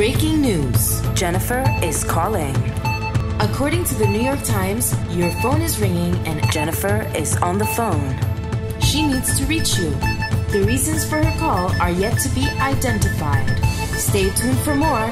Breaking news Jennifer is calling. According to the New York Times, your phone is ringing and Jennifer is on the phone. She needs to reach you. The reasons for her call are yet to be identified. Stay tuned for more